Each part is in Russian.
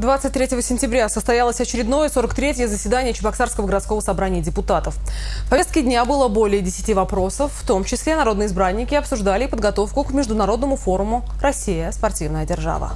23 сентября состоялось очередное 43-е заседание Чебоксарского городского собрания депутатов. В повестке дня было более 10 вопросов, в том числе народные избранники обсуждали подготовку к международному форуму «Россия. Спортивная держава».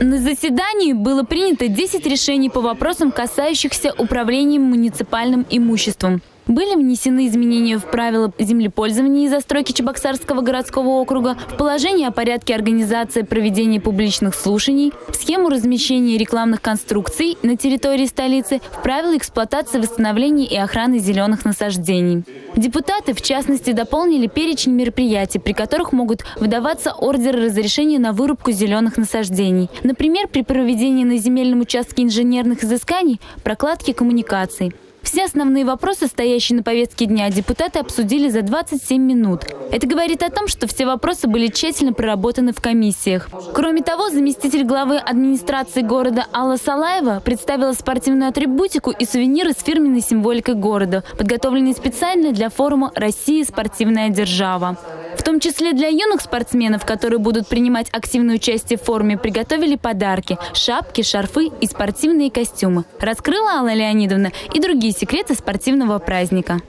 На заседании было принято 10 решений по вопросам, касающихся управления муниципальным имуществом. Были внесены изменения в правила землепользования и застройки Чебоксарского городского округа, в положение о порядке организации проведения публичных слушаний, в схему размещения рекламных конструкций на территории столицы, в правила эксплуатации, восстановления и охраны зеленых насаждений. Депутаты, в частности, дополнили перечень мероприятий, при которых могут выдаваться ордеры разрешения на вырубку зеленых насаждений. Например, при проведении на земельном участке инженерных изысканий, прокладки коммуникаций. Все основные вопросы, стоящие на повестке дня, депутаты обсудили за 27 минут. Это говорит о том, что все вопросы были тщательно проработаны в комиссиях. Кроме того, заместитель главы администрации города Алла Салаева представила спортивную атрибутику и сувениры с фирменной символикой города, подготовленные специально для форума «Россия. Спортивная держава». В том числе для юных спортсменов, которые будут принимать активное участие в форуме, приготовили подарки – шапки, шарфы и спортивные костюмы. Раскрыла Алла Леонидовна и другие секреты спортивного праздника.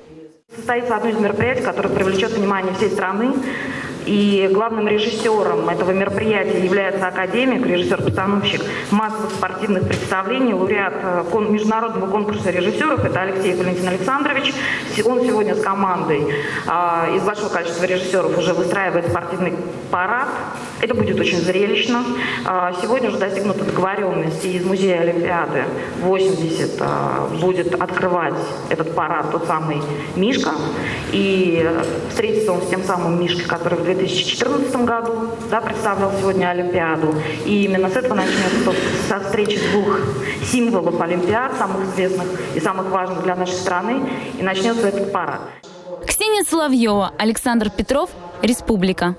Состоится одно из мероприятий, которое привлечет внимание всей страны. И главным режиссером этого мероприятия является академик, режиссер-постановщик массовых спортивных представлений, лауреат э, международного конкурса режиссеров. Это Алексей Валентин Александрович. Он сегодня с командой а, из большого количества режиссеров уже выстраивает спортивный парад. Это будет очень зрелищно. А, сегодня уже достигнута договоренность из Музея Олимпиады 80 а, будет открывать этот парад тот самый Мишка. И встретиться он с тем самым Мишкой, который в 2014 году да, представлял сегодня Олимпиаду. И именно с этого начнется со встречи двух символов Олимпиад, самых известных и самых важных для нашей страны, и начнется этот парад. Ксения Соловьева, Александр Петров, Республика.